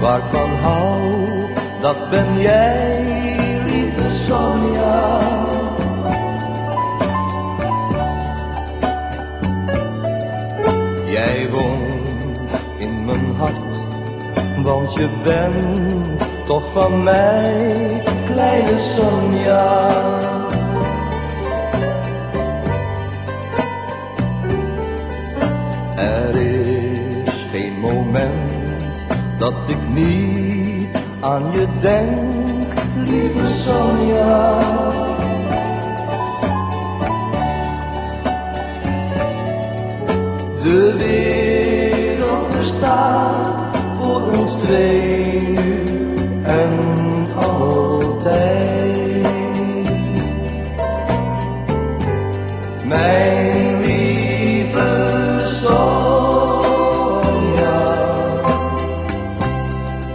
waar van hou, dat ben jij, lieve Sonja. Jij woont in mijn hart, want je bent toch van mij, kleine Sonja. Dat ik niet aan je denk, lieve Sonja. De wereld bestaat voor ons twee en altijd.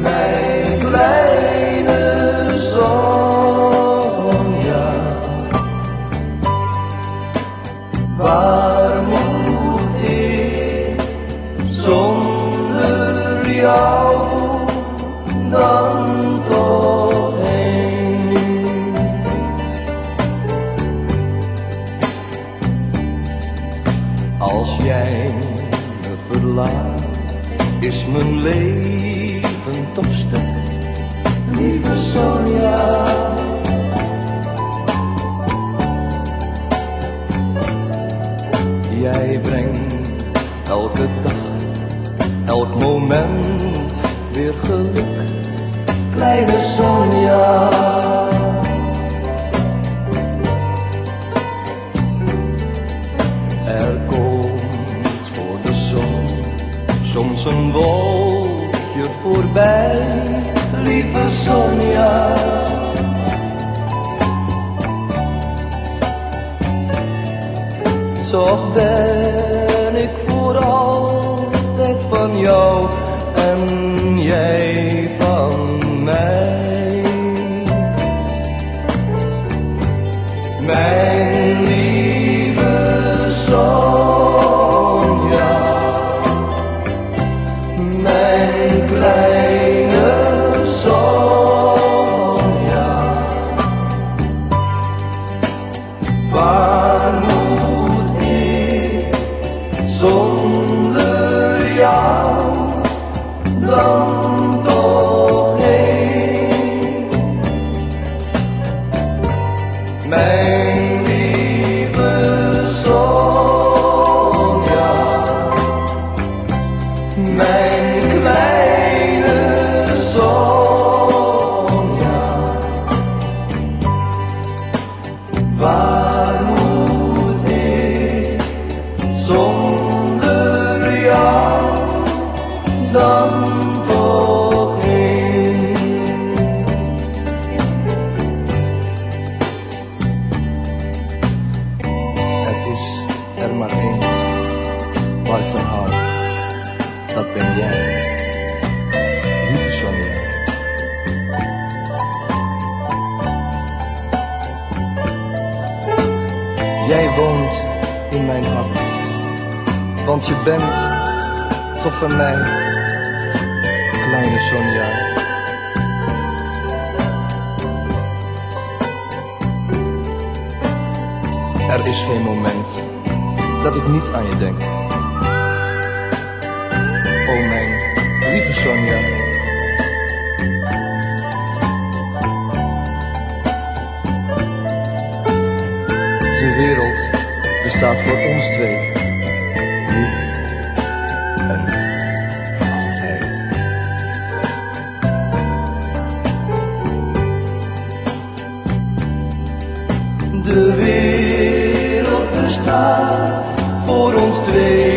mijn kleine Sonja. Waar moet ik zonder jou dan toch heen? Als jij me verlaat, is mijn leven toch stuk, lieve Sonja. Jij brengt elke dag, elk moment weer geluk, kleine Sonja. Er komt voor de zon soms een wolkje voorbij, lieve Sonja. Toch ben ik voor altijd van jou en jij van mij. Mijn zonder jou dan toch heen? Mijn er maar één waar ik. Dat ben jij, lieve Sonja. Jij woont in mijn hart, want je bent toch van mij, kleine Sonja. Er is geen moment dat ik niet aan je denk. O mijn lieve Sonja. De wereld bestaat voor ons twee. Nu en. De staat voor ons twee.